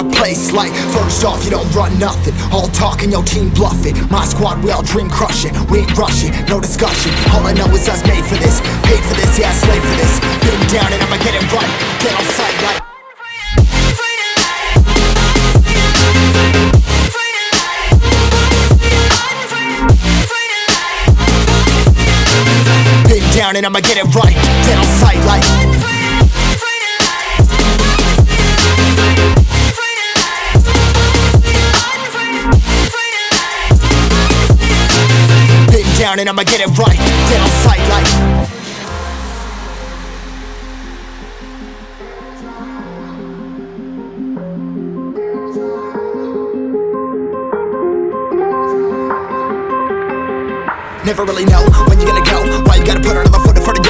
Of place. Like, first off, you don't run nothing. All talk and your team bluff it. My squad, we all dream crushing. We ain't rushing, no discussion. All I know is us made for this. Paid for this, yeah, slave for this. Been down and I'ma get it right. Get on sight like. Been down and I'ma get it right. Dead on sight like. Down and I'ma get it right. Dead on sight like. Never really know when you're gonna go. Why you gotta put another foot in front of yours?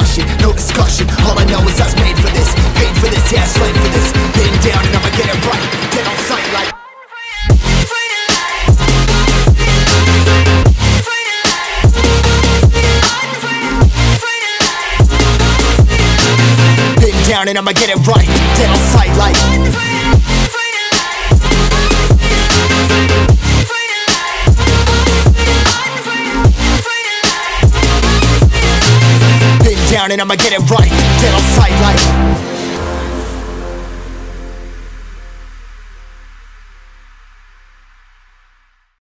Rushing, no discussion. All I know is I was made for this. Paid for this, yeah, slave for this. Been down and I'ma get it right. Dead on sight, like. Down and I'ma get it right. Dead on sight, like. Down and I'ma get it right. Dead on sight, like.